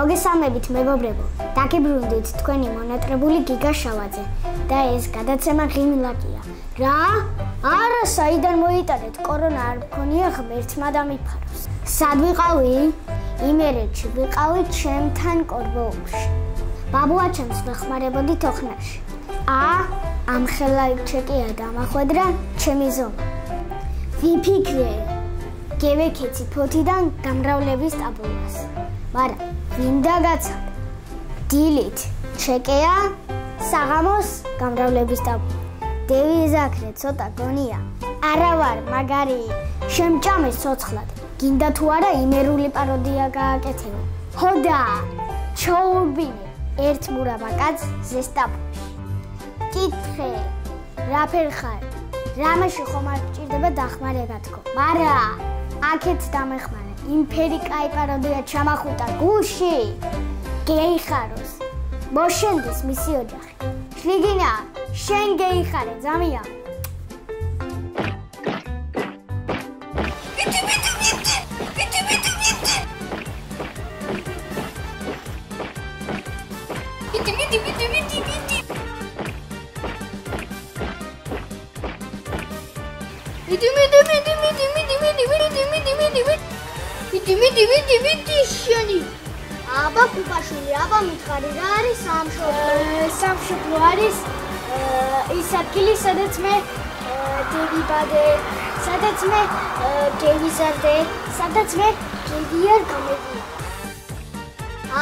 მოგესალმებით მეგობრებო. დაგიბრუნდით თქვენი მონატრებული გიგა შავაძე და ეს გადაცემა ღიმილაკია. რა? არა, საიდან მოიტანეთ? კორონა არ მქონია ღმერთმა და მიფაროს. სად ვიყავი? იმერეთში ვიყავი ჩემთან კორბოულში. ბაბუა ჩემს ვეხმარებოდი თოხნაში. ა ამ ხელაი ჩეკია დამახვედრა ჩემი ზომა. ვიფიქრე გევეკეცი ფოთიდან გამრავლების ტაბულას. მაგრამ ვინ დაგაცად? დილით ჩეკეა საღამოს გამრავლების ტაბულა. დევიზაქრე ცოტა გონია. არა ვარ მაგარი. შემჭამეს ცოცხლად. გინდა თუ არა იმერული პაროდია გააკეთებო. ჰოდა! ჩოურბინე ერთ მურაბა კაც ზესტაფში. კითხე. რა ფერხარ? რამაში ხომ არ გჭირდება დახმარება თქო. მარა აქეთ დამეხმარა. იმ ფერი кайპაროდია ჩამახუტა გუში. გეიხაროს. მოშენდეს მისი ოჯახი. შლიგინა, შენ გეიხარე, ძამია. მიდი, მიდი, მიდი, მიდი, მიდი. მიდი, მიდი, მიდი. აბა კუპაშვილი აბა მითხარი რა არის სამშობლო? სამშობლო არის ის ადგილი სადაც მე დევიბადე სადაც მე გევიზარდე სადაც მე გევიარ გამედი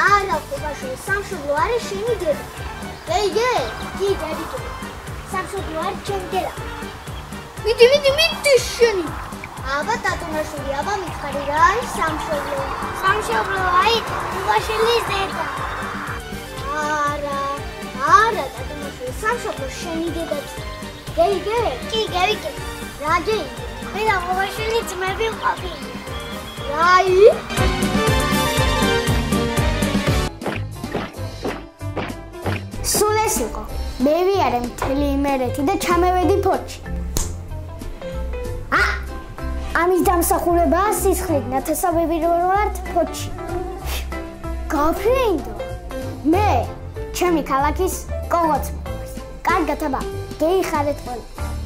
არა კუპაშვილი სამშობლო არის შენი დედა. ე კი დედი სამშობლო არის ჩემი დედა. ვიდი ვიდი ვიდი შენი აბა დატონაშვილი, აბა მითხარი რა არის სამშობლო? სამშობლო აი უბაშილის დედა. არა, არა დატონაშვილი, სამშობლო შენი დედაც. გეიგე? კი, გეიგე. რა გეიგე? მე და უბაშილი ძმები ვყავი. რაი? სულ ეს იყო. მე ვიარე მთელი იმერეთი და ჩამევედი ფოჩი. ამის დამსახურებაა სისხლით ნათესავები რო ვართ ფოჩი. გაფრინდო. მე ჩემი ქალაქის კოღოც მოყვარს. კარგად აბა, გეიხარეთ ყველა.